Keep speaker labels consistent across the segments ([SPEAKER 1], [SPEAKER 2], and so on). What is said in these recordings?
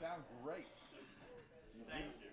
[SPEAKER 1] sound great. Thank you.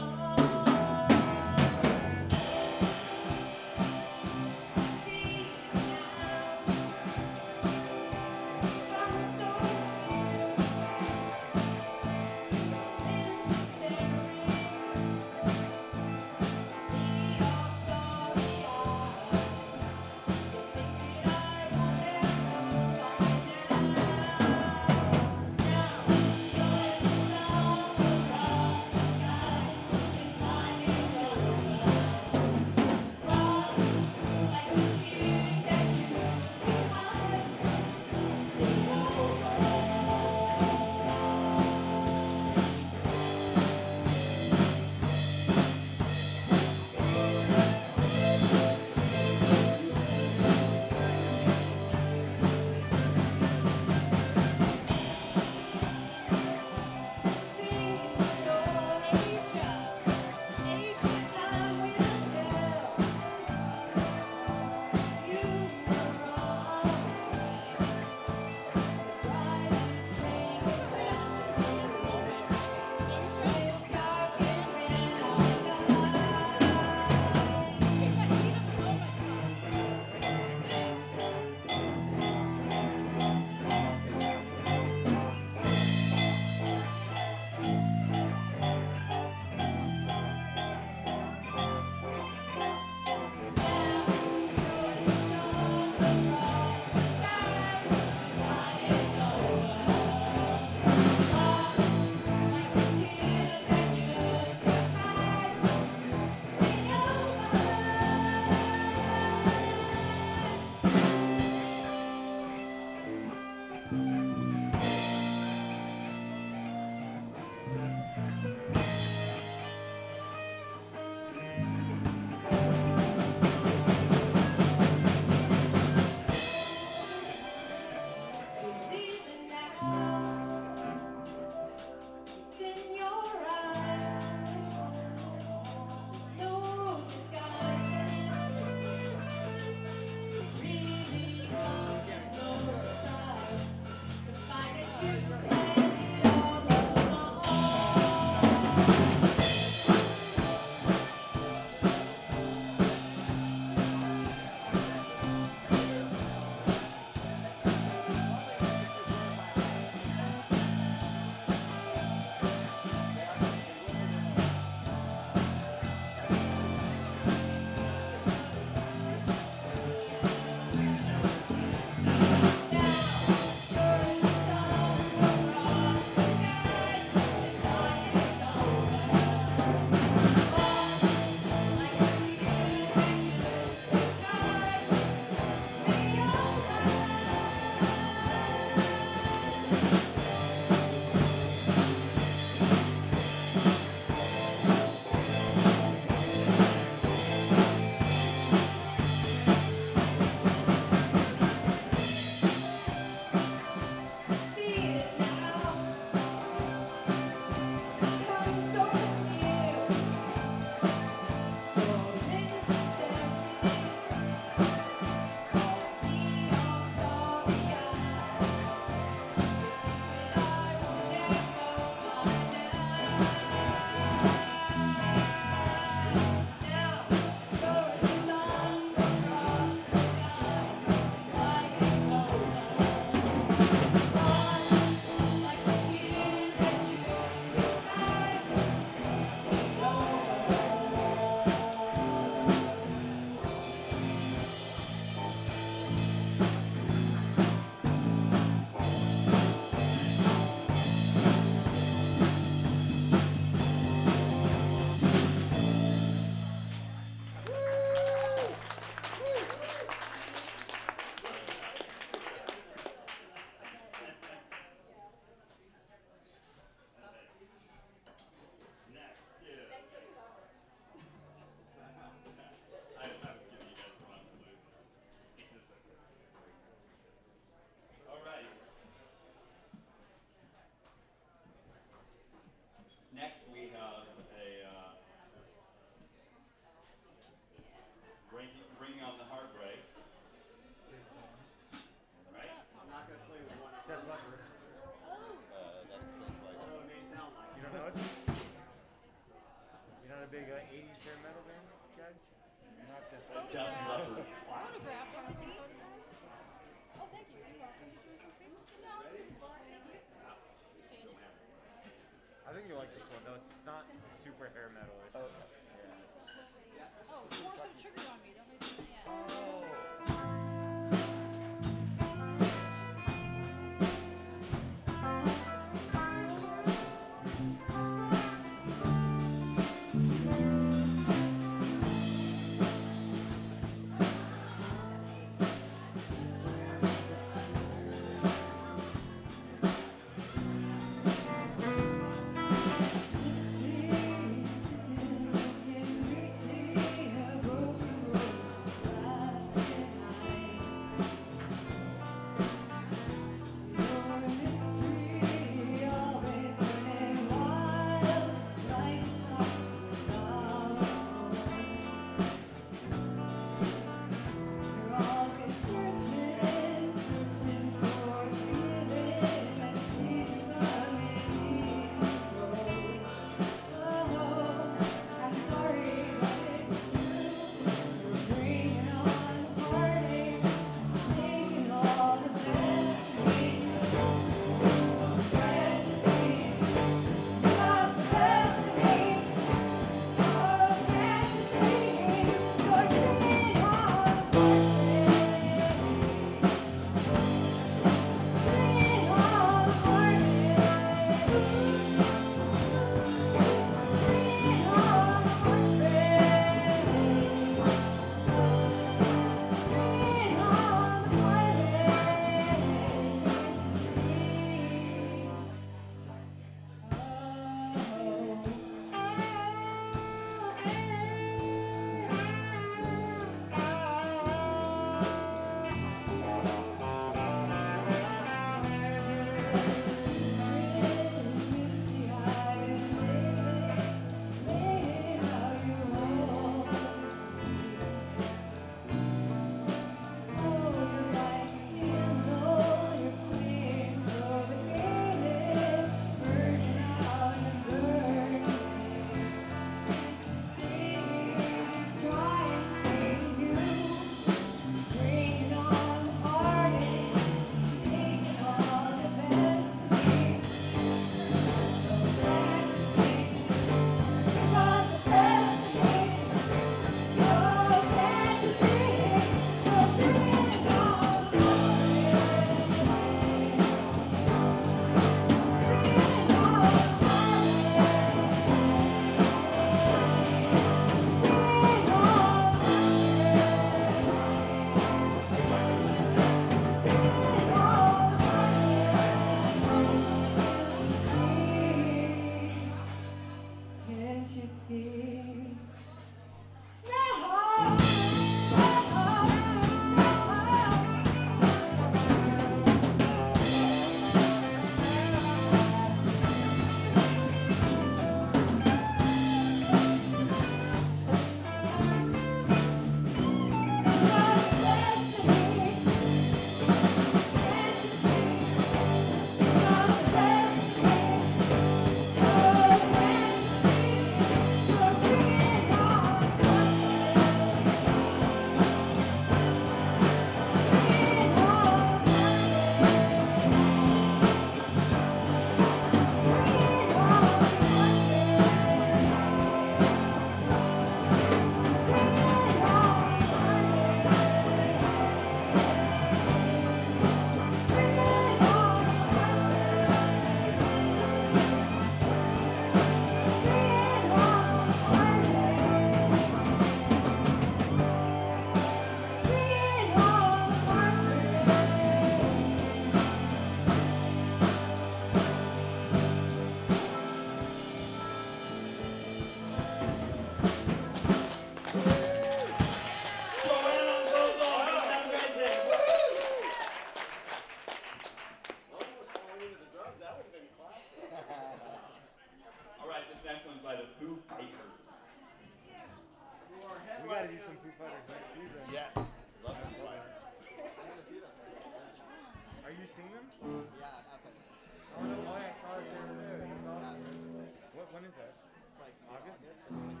[SPEAKER 1] when is that? It's
[SPEAKER 2] like
[SPEAKER 3] August.
[SPEAKER 4] August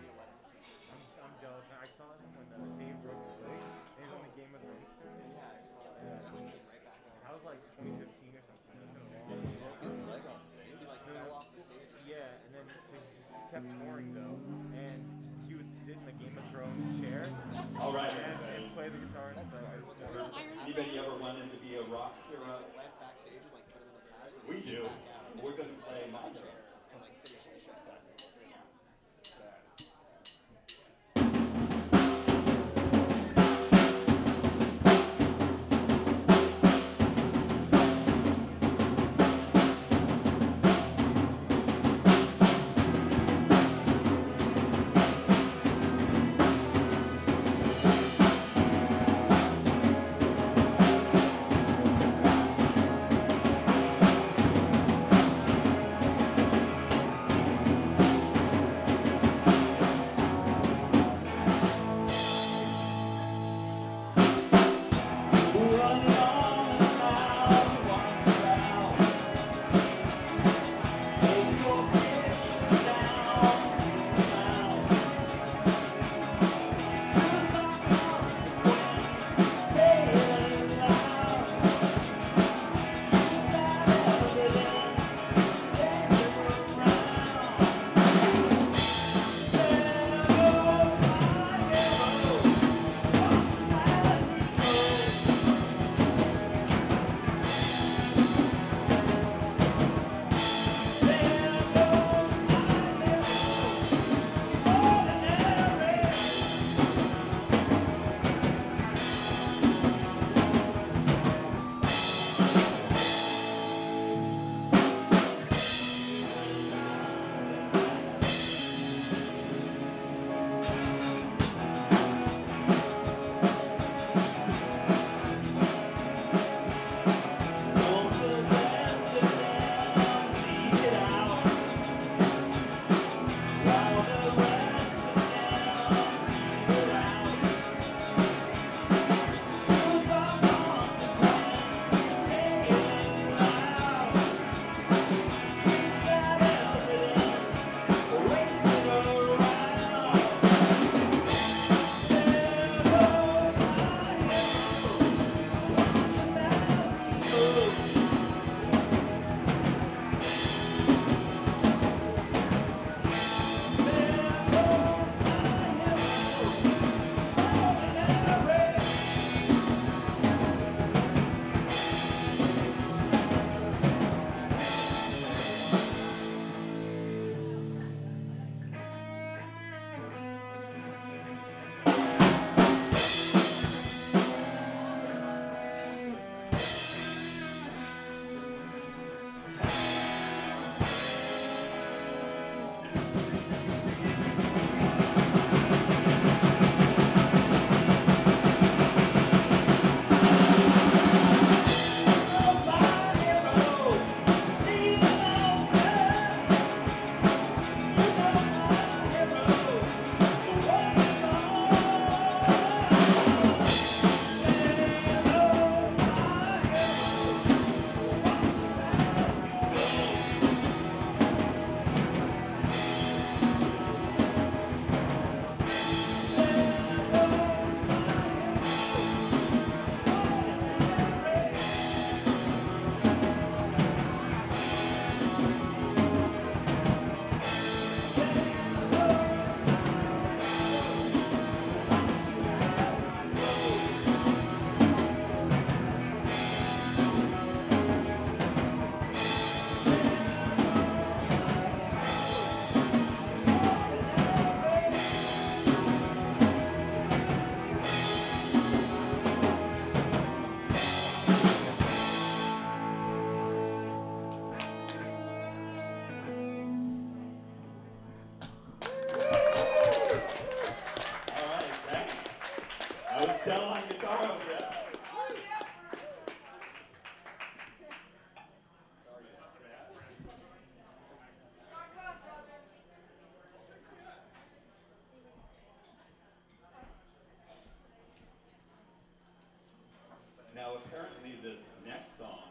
[SPEAKER 5] this
[SPEAKER 1] next song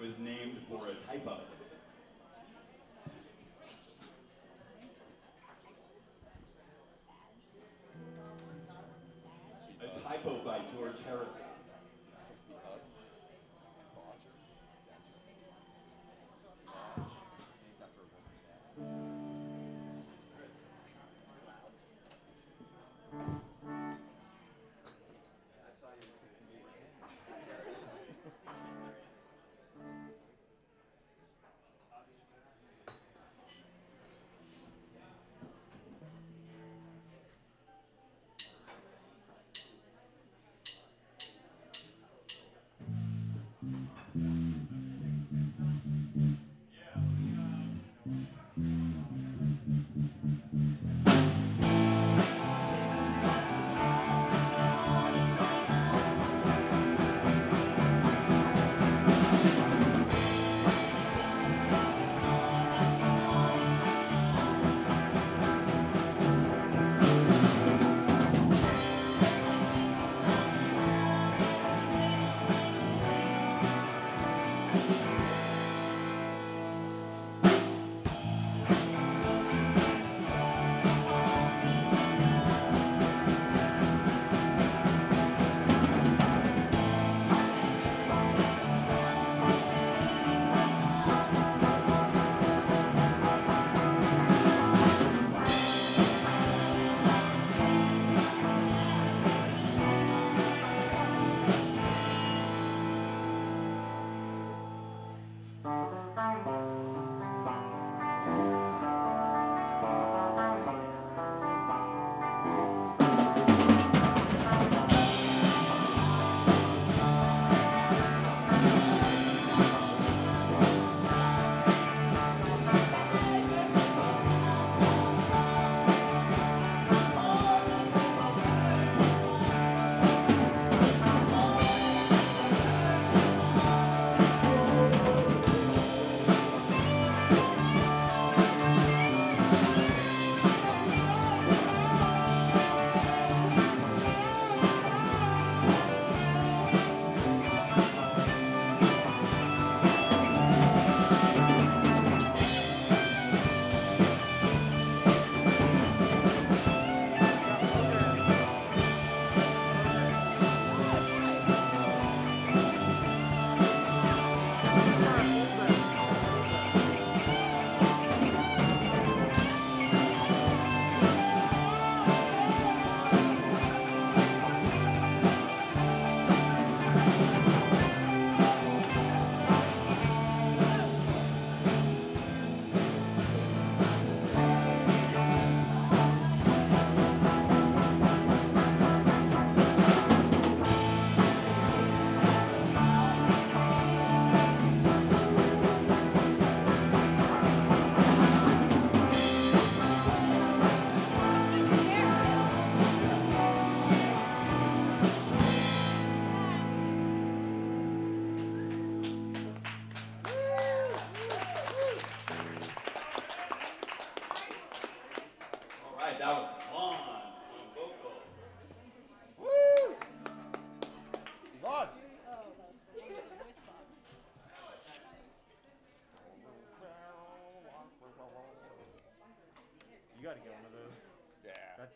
[SPEAKER 1] was named for a typo. A typo by George Harrison.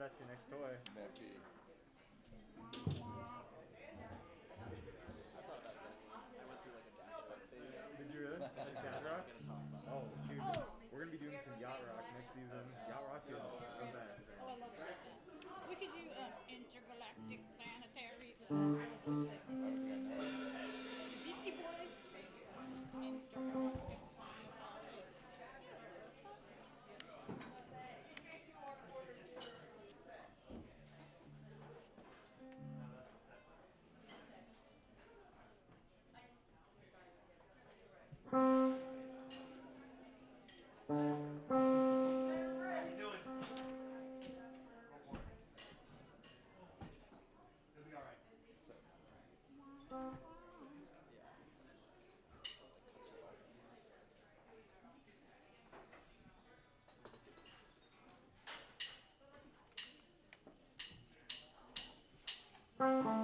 [SPEAKER 2] That's your next toy.
[SPEAKER 4] Maybe. Bye.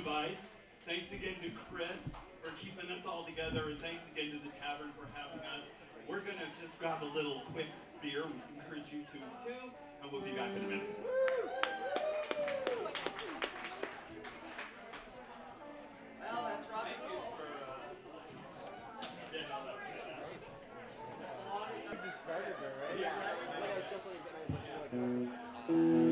[SPEAKER 4] Device. Thanks again to Chris for keeping us all together, and thanks again to the tavern for having us. We're gonna just grab a little quick beer. We encourage you to too, and we'll be back in a minute.
[SPEAKER 6] Well, that's rock
[SPEAKER 4] Thank you for. Uh, getting all that stuff.
[SPEAKER 2] You started there, right?
[SPEAKER 6] Yeah, like I was just like, and I listened to like, the I was like.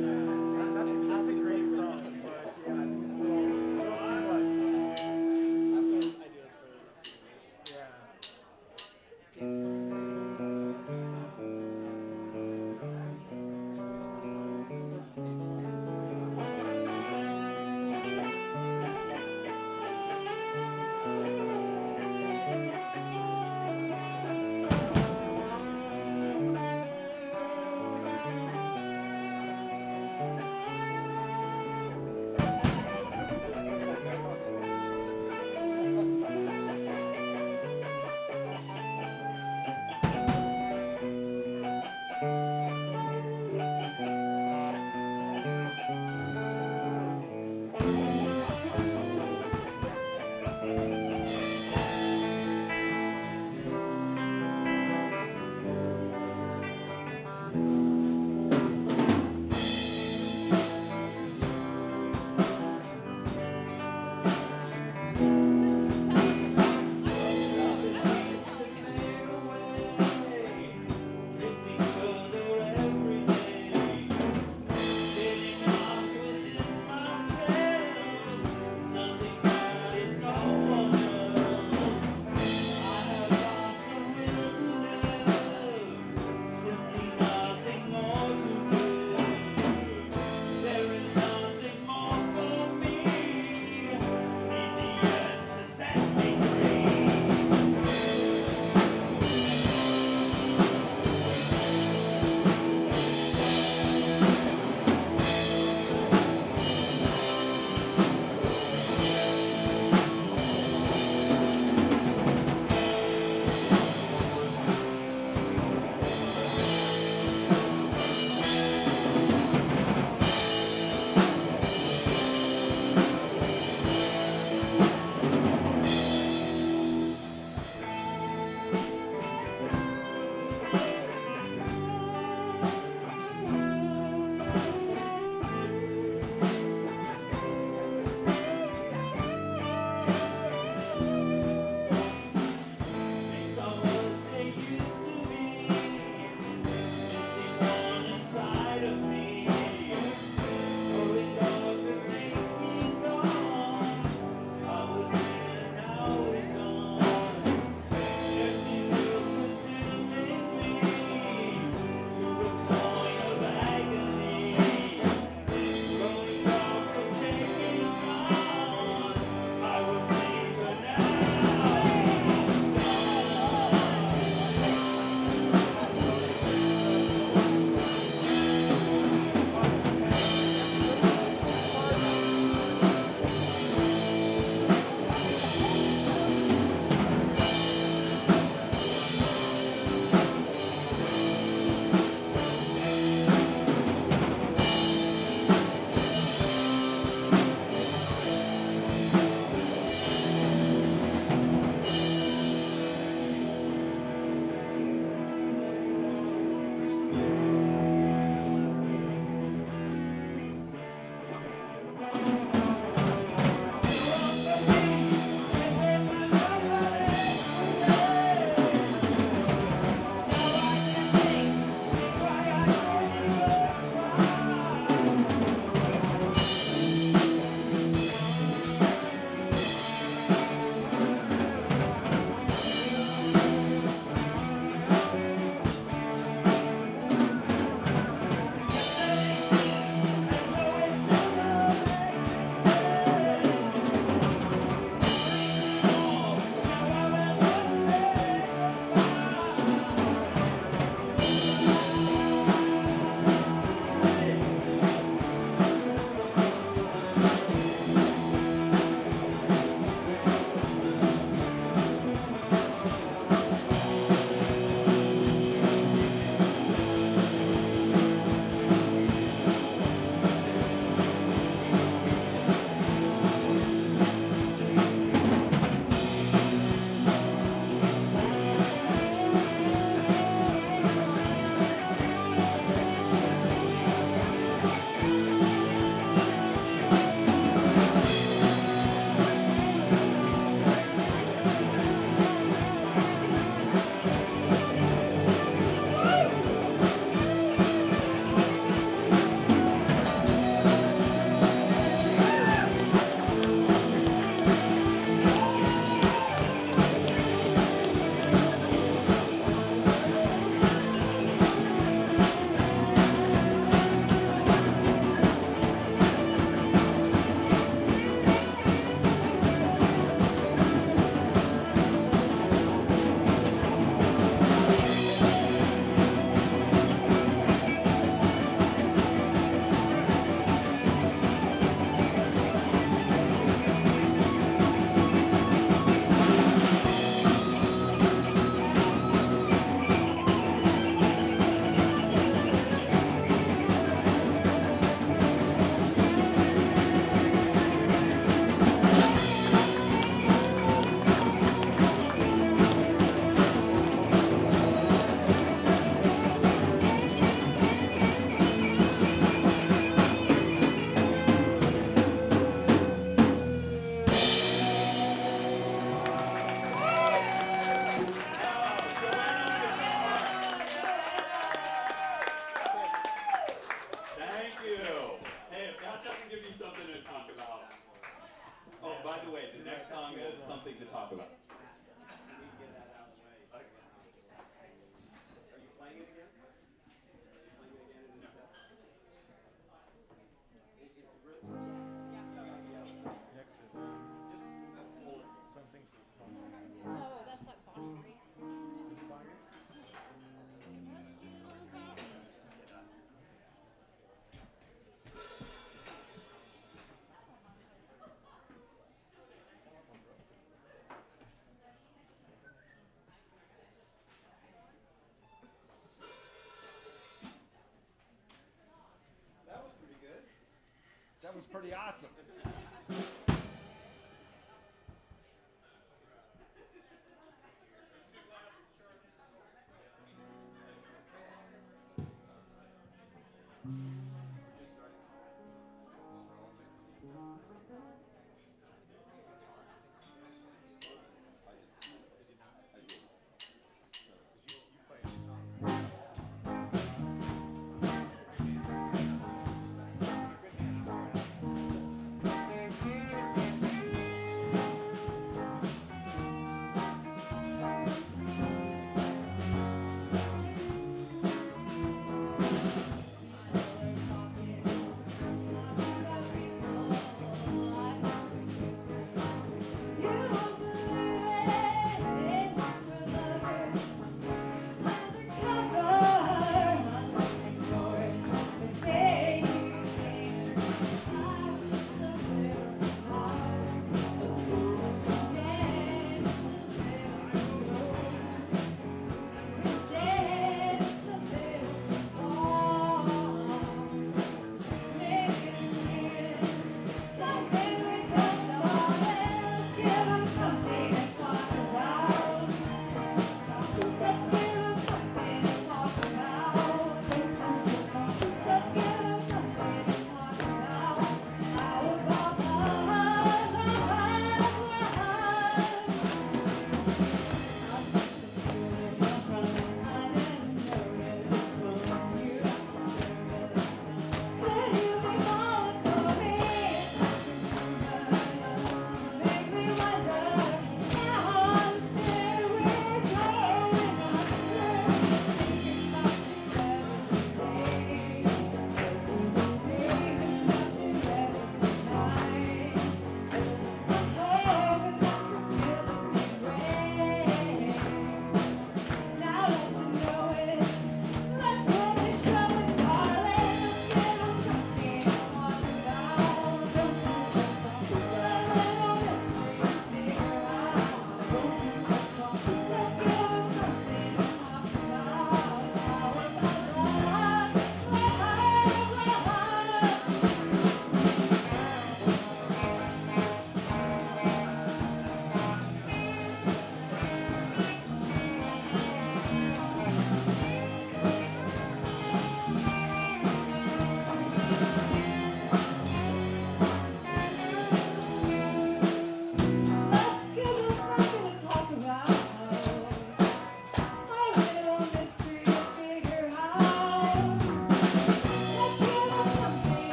[SPEAKER 4] was
[SPEAKER 7] pretty awesome.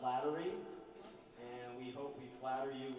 [SPEAKER 8] flattery, and we hope we flatter you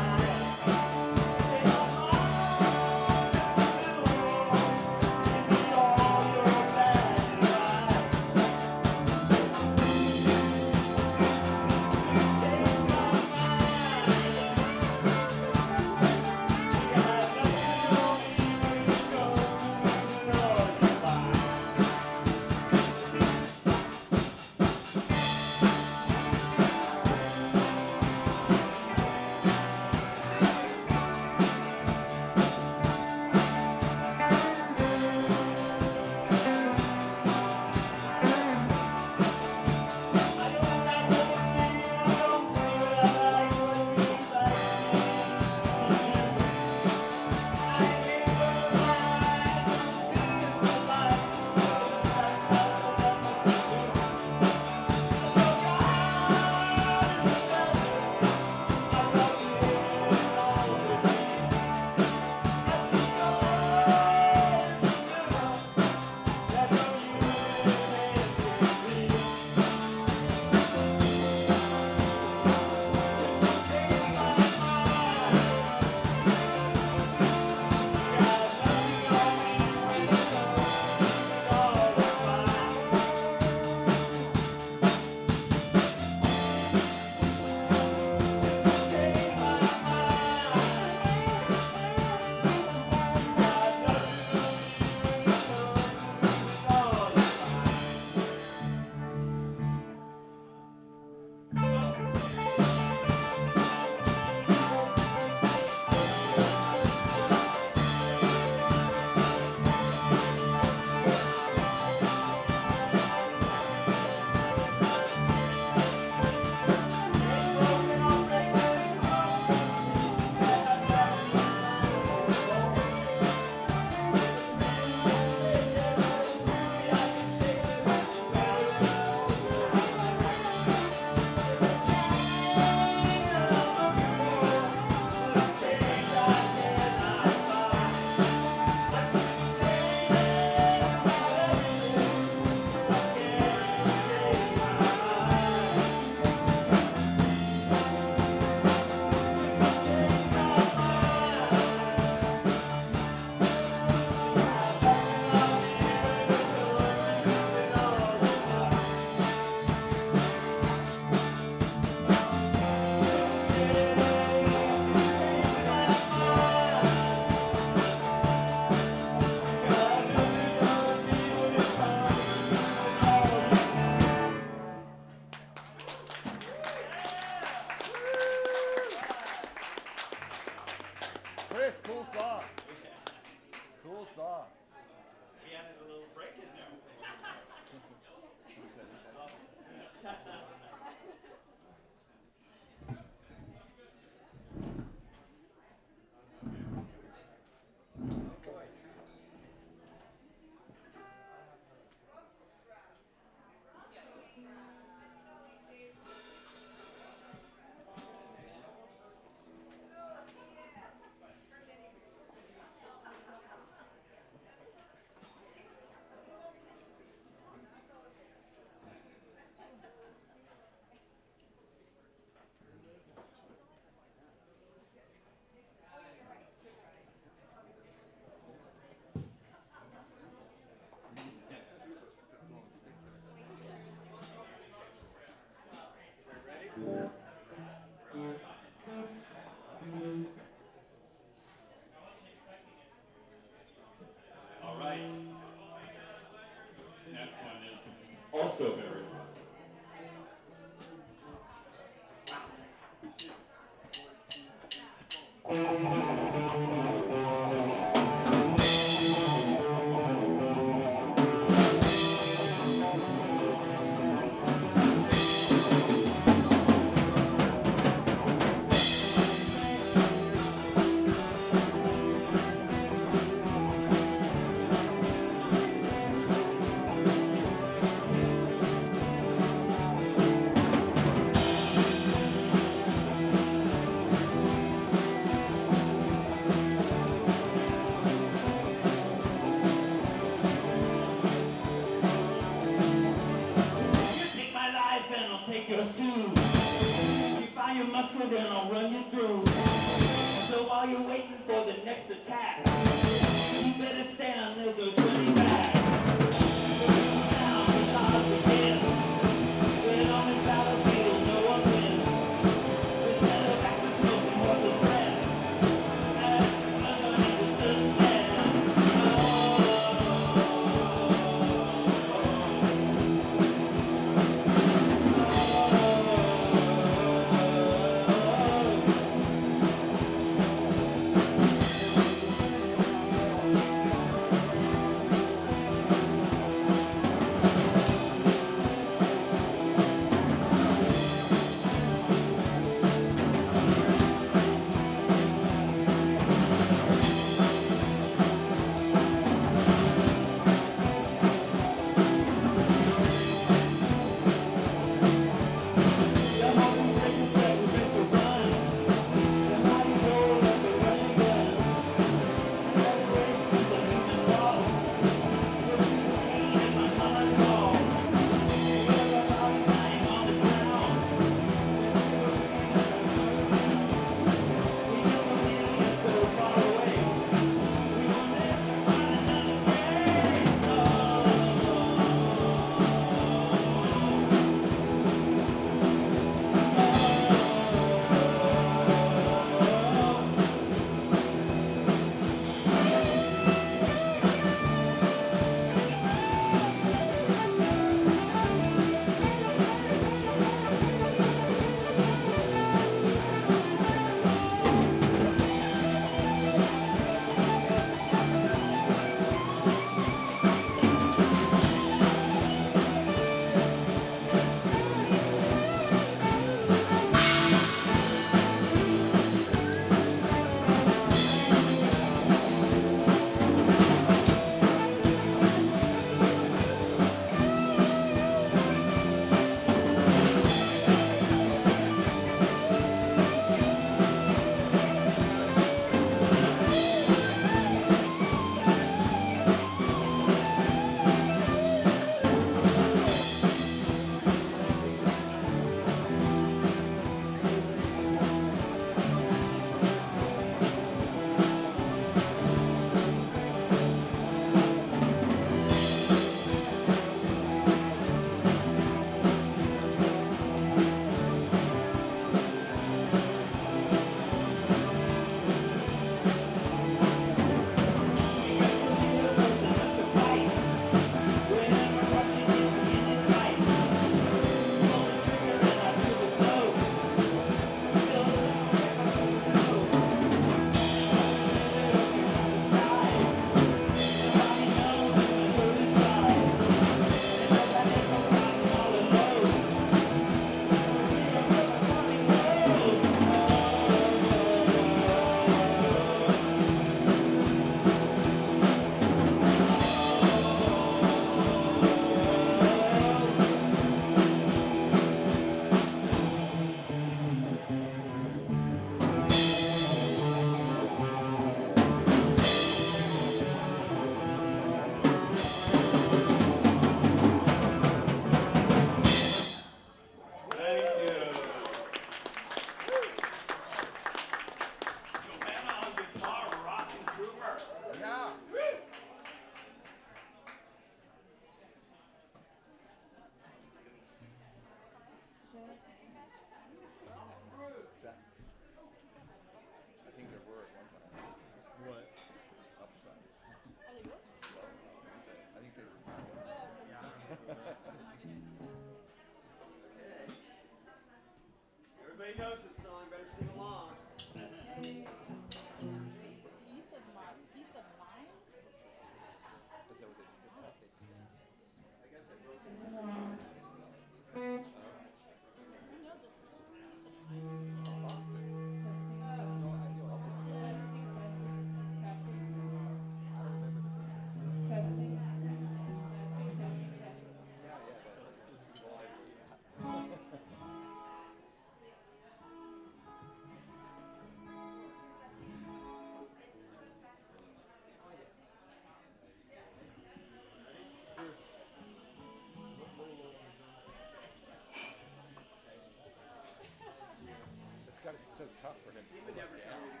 [SPEAKER 1] so
[SPEAKER 8] tough for him.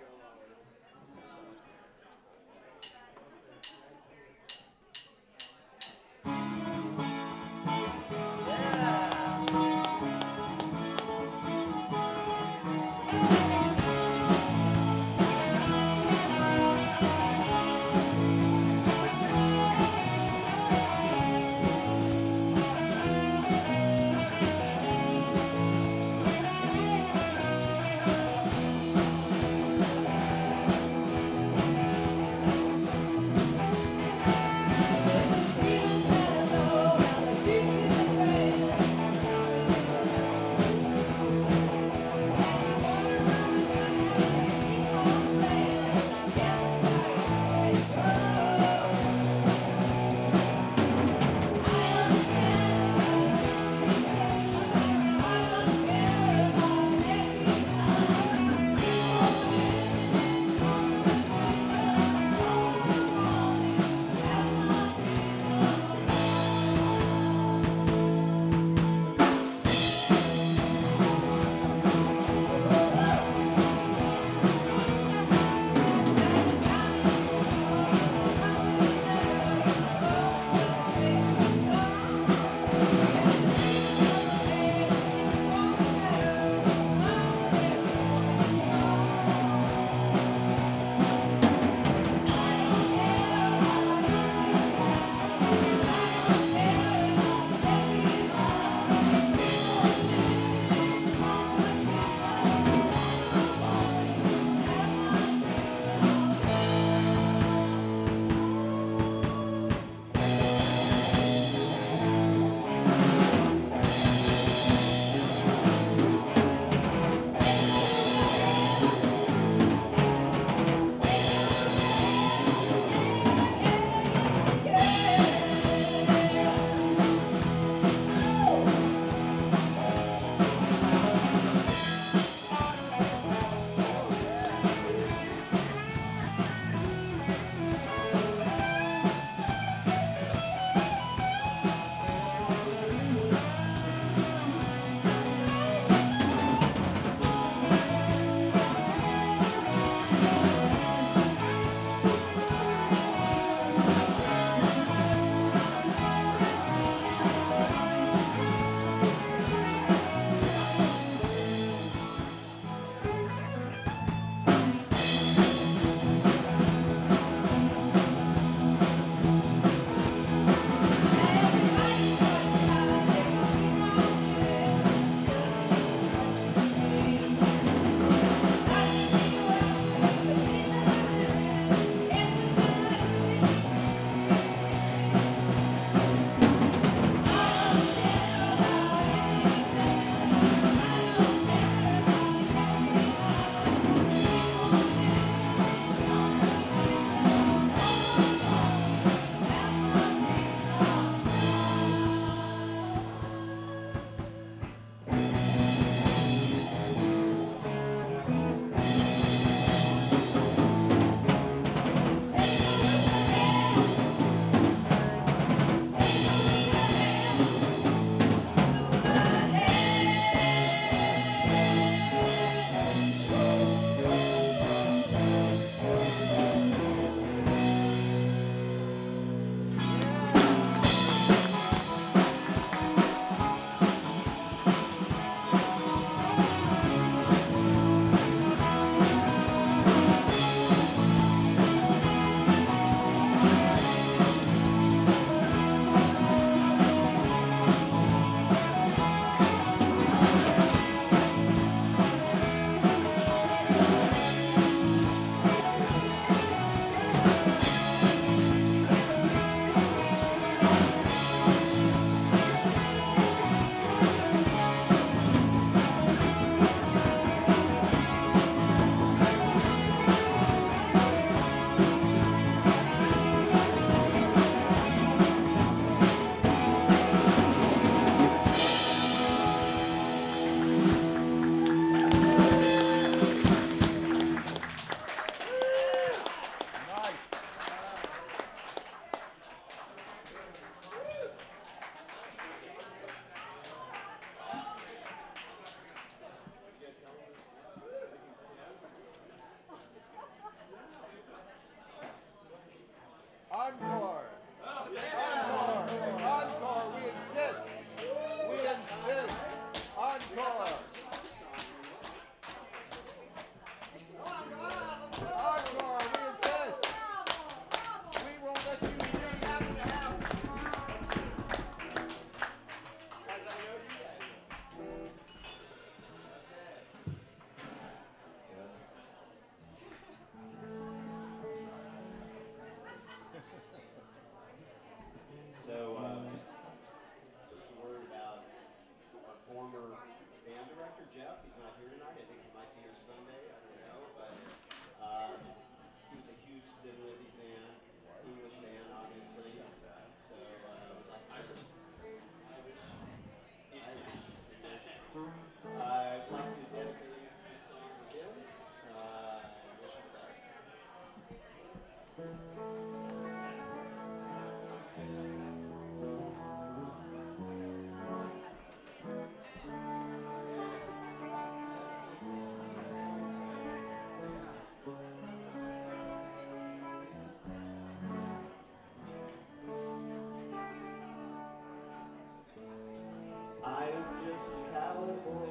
[SPEAKER 8] I am just a cowboy,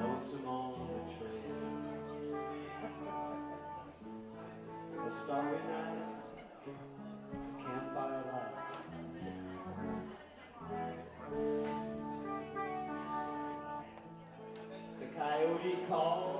[SPEAKER 8] lonesome on the trail. A starry night, campfire light. The coyote called,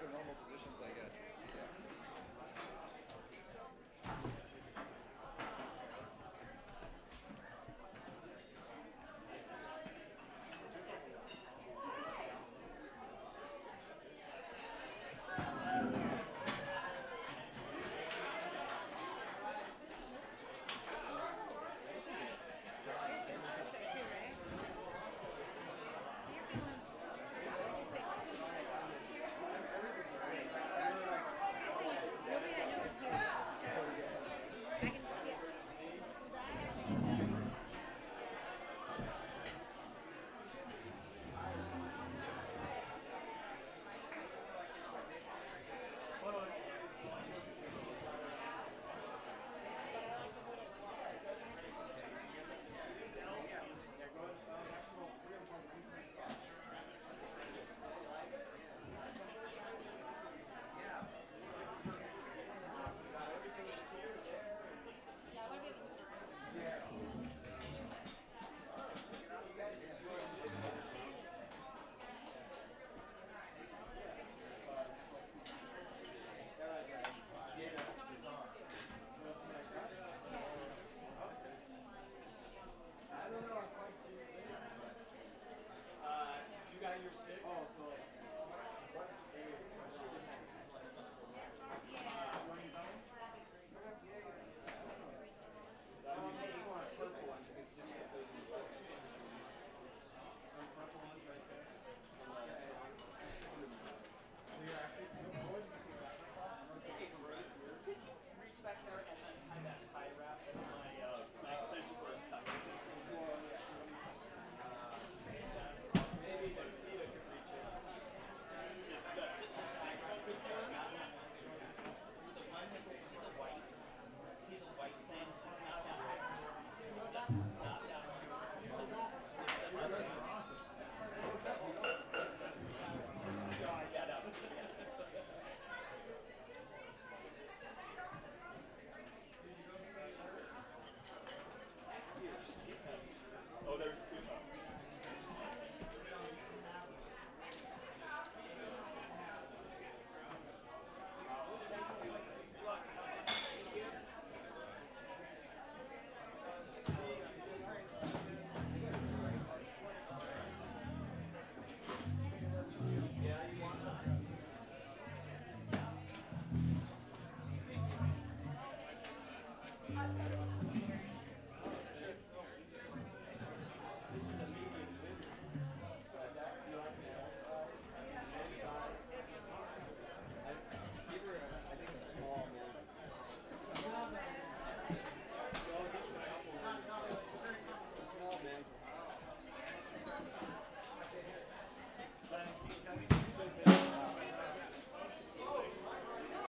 [SPEAKER 8] take a
[SPEAKER 7] normal
[SPEAKER 4] position.